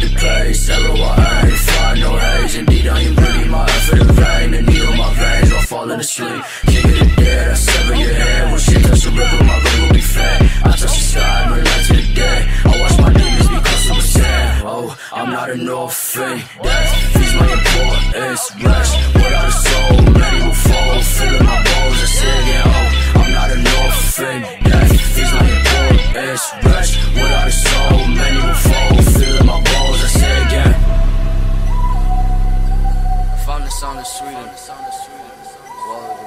the clay Several I ain't find no haze Indeed I am really my effort in vain The needle in my veins, I'll fall in the street. Kick it dead, I sever your head. When shit touch the river, my ring will be fat I touch the sky, I'm to the day I watch my demons become so sad. Oh, I'm not an orphan. That's, he's my importance. Rest, without a soul, many will fall Feeling my bones. I are singing Oh, I'm not an orphan. That's, he's my importance. Rest, without a soul, many will sound is sweeter. Whoa.